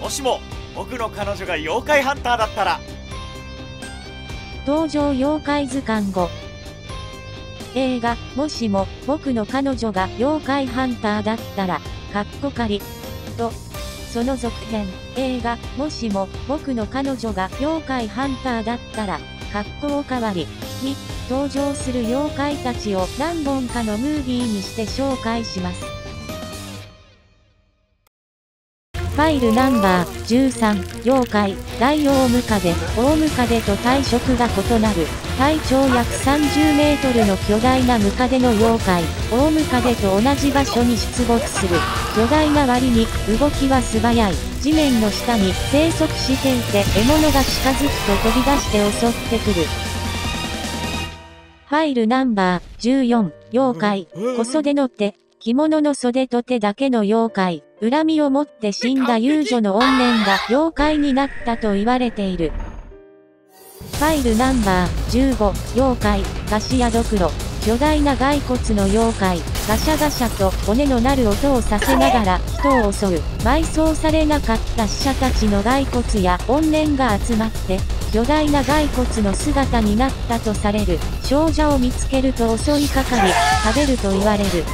もしも僕の彼女が妖怪ハンターだったら登場妖怪図鑑後映画、もしも、僕の彼女が妖怪ハンターだったら、かっこかり。と、その続編、映画、もしも、僕の彼女が妖怪ハンターだったら、かっこおかわり。に、登場する妖怪たちを何本かのムービーにして紹介します。ファイルナンバー13、妖怪、大大ムカデ、大ムカデと体色が異なる、体長約30メートルの巨大なムカデの妖怪、大ムカデと同じ場所に出没する、巨大な割に、動きは素早い、地面の下に生息していて獲物が近づくと飛び出して襲ってくる。ファイルナンバー14、妖怪、小袖の手、着物の袖と手だけの妖怪、恨みを持って死んだ遊女の怨念が妖怪になったと言われている。ファイルナンバー15、妖怪、ガシヤドクロ、巨大な骸骨の妖怪、ガシャガシャと骨の鳴る音をさせながら人を襲う、埋葬されなかった死者たちの骸骨や怨念が集まって、巨大な骸骨の姿になったとされる、少女を見つけると襲いかかり、食べると言われる、